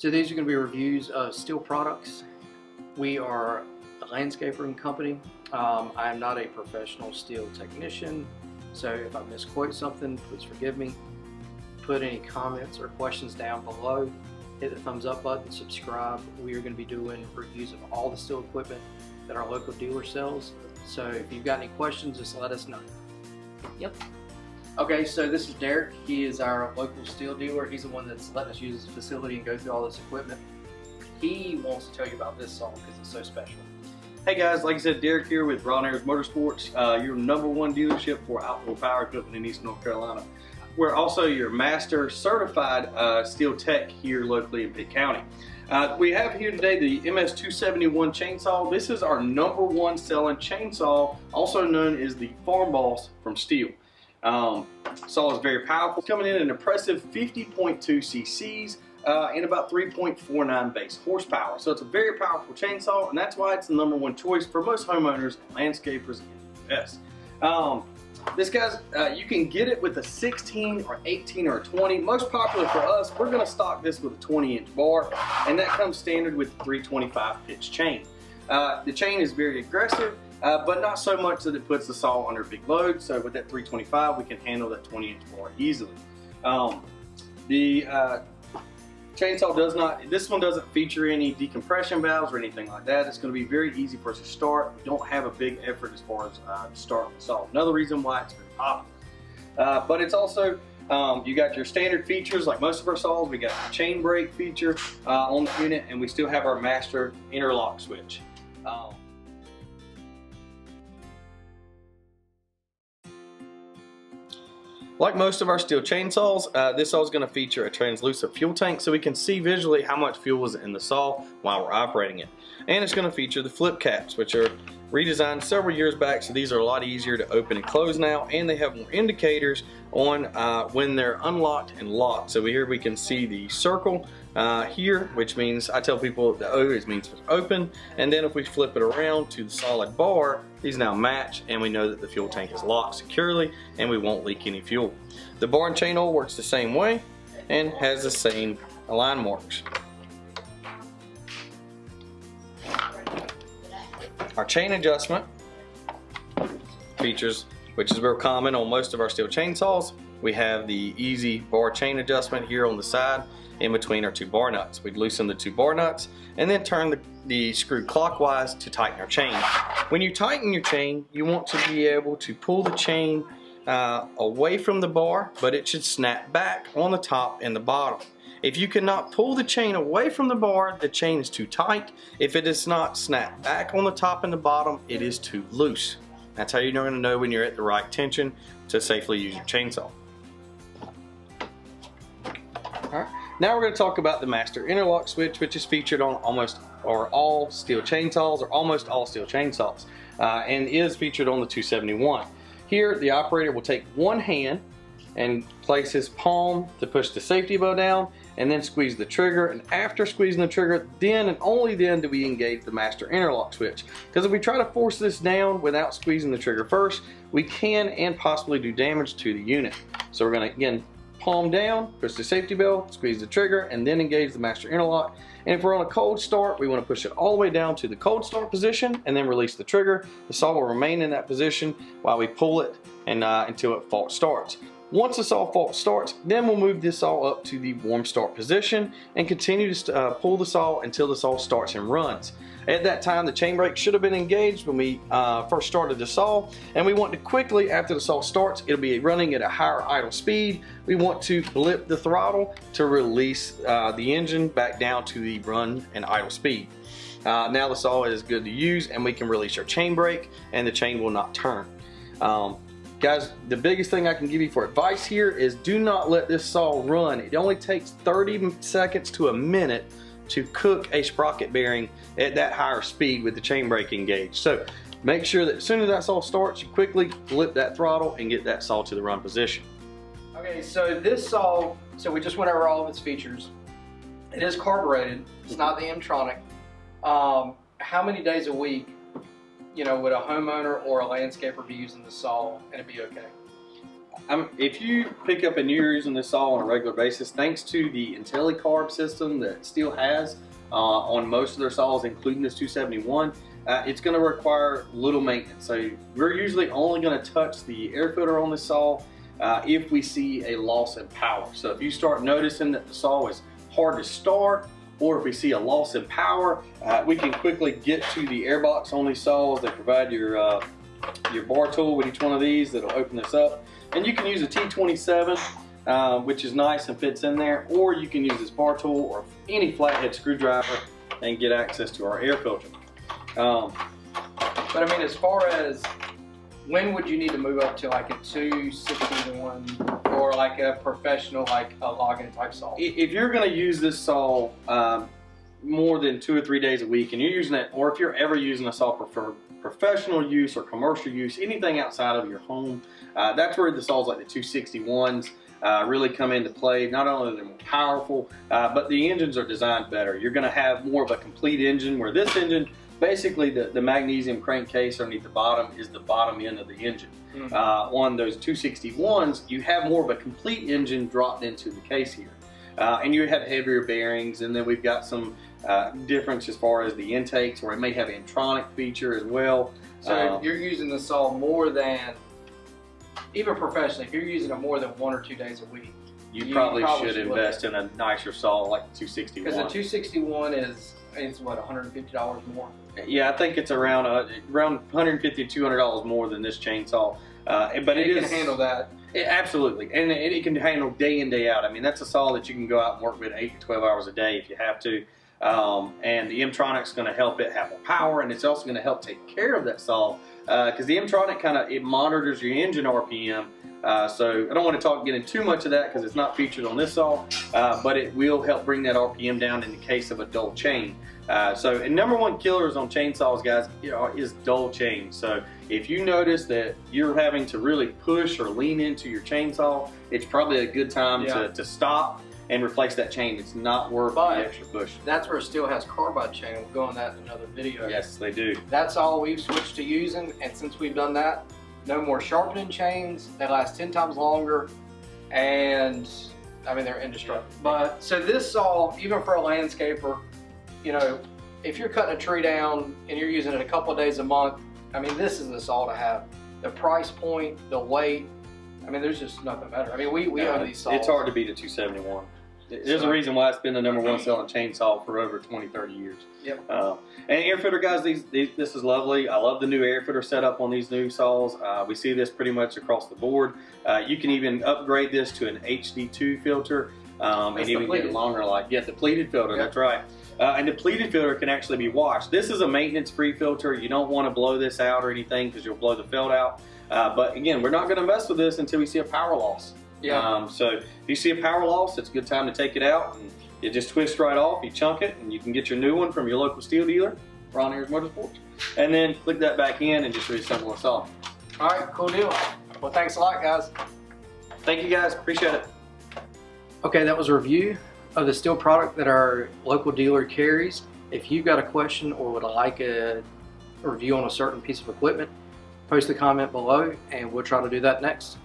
So these are going to be reviews of Stihl products. We are a landscaping company. Um, I am not a professional Stihl technician, so if I misquote something, please forgive me. Put any comments or questions down below. Hit the thumbs up button, subscribe. We are going to be doing reviews of all the Stihl equipment that our local dealer sells. So if you've got any questions, just let us know. Yep. Okay, so this is Derek. He is our local Stihl dealer. He's the one that's letting us use his facility and go through all this equipment. He wants to tell you about this saw because it's so special. Hey guys, like I said, Derek here with Ron Ayers Motorsports, uh, your number one dealership for outdoor power equipment in East North Carolina. We're also your master certified uh, Stihl tech here locally in Pitt County. Uh, we have here today the MS271 chainsaw. This is our number one selling chainsaw, also known as the Farm Boss from Stihl. Um, saw is very powerful, coming in an impressive 50.2 cc's uh, and about 3.49 base horsepower. So it's a very powerful chainsaw, and that's why it's the number one choice for most homeowners and landscapers in the US. Um, this guy's, uh, you can get it with a 16 or 18 or 20. Most popular for us, we're gonna stock this with a 20 inch bar, and that comes standard with 325 pitch chain. Uh, the chain is very aggressive, uh, but not so much that it puts the saw under big load. So with that 325, we can handle that 20 inch bar easily. Um, the uh, chainsaw does not, this one doesn't feature any decompression valves or anything like that. It's going to be very easy for us to start. We don't have a big effort as far as uh, starting the saw. Another reason why it's very popular. Uh, but it's also, um, you got your standard features like most of our saws. We got the chain brake feature uh, on the unit and we still have our master interlock switch. Um, Like most of our Stihl chainsaws, uh, this saw is going to feature a translucent fuel tank so we can see visually how much fuel is in the saw while we're operating it. And it's going to feature the flip caps, which are redesigned several years back, so these are a lot easier to open and close now, and they have more indicators on uh, when they're unlocked and locked. So here we can see the circle uh, here, which means I tell people the O is means open, and then if we flip it around to the solid bar, these now match, and we know that the fuel tank is locked securely, and we won't leak any fuel. The bar chain oil works the same way, and has the same line marks. Our chain adjustment features, which is real common on most of our Stihl chainsaws. We have the easy bar chain adjustment here on the side in between our two bar nuts. We'd loosen the two bar nuts and then turn the, the screw clockwise to tighten our chain. When you tighten your chain, you want to be able to pull the chain uh, away from the bar, but it should snap back on the top and the bottom. If you cannot pull the chain away from the bar, the chain is too tight. If it is not snapped back on the top and the bottom, it is too loose. That's how you're going to know when you're at the right tension to safely use your chainsaw. Now we're going to talk about the master interlock switch, which is featured on almost or all Stihl chainsaws or almost all Stihl chainsaws uh, and is featured on the 271. Here, the operator will take one hand and place his palm to push the safety bow down and then squeeze the trigger and after squeezing the trigger then and only then do we engage the master interlock switch because if we try to force this down without squeezing the trigger first we can and possibly do damage to the unit so we're going to again palm down push the safety bell squeeze the trigger and then engage the master interlock. And if we're on a cold start we want to push it all the way down to the cold start position and then release the trigger. The saw will remain in that position while we pull it and uh, until it fault starts once the saw fault starts, then we'll move this saw up to the warm start position and continue to uh, pull the saw until the saw starts and runs. At that time, the chain brake should have been engaged when we uh, first started the saw, and we want to quickly, after the saw starts, it'll be running at a higher idle speed. We want to blip the throttle to release uh, the engine back down to the run and idle speed. Uh, now the saw is good to use and we can release our chain brake and the chain will not turn. Um, Guys, the biggest thing I can give you for advice here is do not let this saw run. It only takes 30 seconds to a minute to cook a sprocket bearing at that higher speed with the chain brake engaged. So make sure that as soon as that saw starts, you quickly flip that throttle and get that saw to the run position. Okay, so this saw, so we just went over all of its features. It is carbureted, it's not the M-Tronic. Um, how many days a week you know, would a homeowner or a landscaper be using the saw and it'd be okay? I'm, if you pick up and you're using this saw on a regular basis, thanks to the IntelliCarb system that Stihl has uh, on most of their saws, including this 271, uh, it's going to require little maintenance. So we're usually only going to touch the air filter on this saw uh, if we see a loss in power. So if you start noticing that the saw is hard to start, or if we see a loss in power, uh, we can quickly get to the airbox on these saws. They provide your uh, your bar tool with each one of these that'll open this up. And you can use a T27, uh, which is nice and fits in there, or you can use this bar tool or any flathead screwdriver and get access to our air filter. Um, but I mean, as far as when would you need to move up to like a 261 or like a professional, like a logging type saw? If you're going to use this saw um, more than two or three days a week and you're using it, or if you're ever using a saw for professional use or commercial use, anything outside of your home, uh, that's where the saws like the 261s uh, really come into play. Not only are they more powerful, uh, but the engines are designed better. You're going to have more of a complete engine where this engine, basically the, the magnesium crankcase underneath the bottom is the bottom end of the engine. Mm -hmm. uh, on those 261s, you have more of a complete engine dropped into the case here. Uh, and you have heavier bearings, and then we've got some uh, difference as far as the intakes, where it may have an M-Tronic feature as well. So uh, you're using the saw more than even professionally, if you're using it more than one or two days a week, you, you probably, probably, should, should invest in a nicer saw like the 261. Because the 261 is it's what 150 dollars more. Yeah, I think it's around uh, around 150 to 200 dollars more than this chainsaw. Uh, but it, it can is, handle that. It, absolutely, and it, it, can handle day in day out. I mean, that's a saw that you can go out and work with eight to 12 hours a day if you have to. Um, and the M-Tronic's going to help it have more power, and it's also going to help take care of that saw because uh, the M-Tronic kind of it monitors your engine RPM. Uh, so I don't want to talk getting too much of that because it's not featured on this saw, uh, but it will help bring that RPM down in the case of a dull chain. Uh, so, and number one killers on chainsaws, guys, you know, is dull chain. So, if you notice that you're having to really push or lean into your chainsaw, it's probably a good time yeah. to, to stop and replace that chain. It's not worth but the extra push. That's where Stihl has carbide chain. We'll go on that in another video. Yes, they do. That's all we've switched to using, and since we've done that, no more sharpening chains. They last 10 times longer, and I mean, they're indestructible. But so this saw, even for a landscaper, you know, if you're cutting a tree down and you're using it a couple of days a month, I mean, this is the saw to have. The price point, the weight, I mean, there's just nothing better. I mean, we, we own these saws. It's hard to beat a 271. There's a reason why it's been the number one selling chainsaw for over 20, 30 years. Yep. Uh, and airfitter guys, these, these, this is lovely. I love the new air airfitter setup on these new saws. Uh, we see this pretty much across the board. Uh, you can even upgrade this to an HD2 filter um, and even get longer life. Yeah, the pleated filter, yep. that's right. Uh, and the pleated filter can actually be washed. This is a maintenance-free filter. You don't want to blow this out or anything because you'll blow the felt out. Uh, but again, we're not going to mess with this until we see a power loss. Yeah. Um, so if you see a power loss, it's a good time to take it out and it just twists right off. You chunk it and you can get your new one from your local Stihl dealer, Ron Ayers Motorsports, and then click that back in and just reassemble it off. All right, cool deal. Well, thanks a lot, guys. Thank you, guys. Appreciate it. Okay, that was a review of the Stihl product that our local dealer carries. If you've got a question or would like a review on a certain piece of equipment, post a comment below and we'll try to do that next.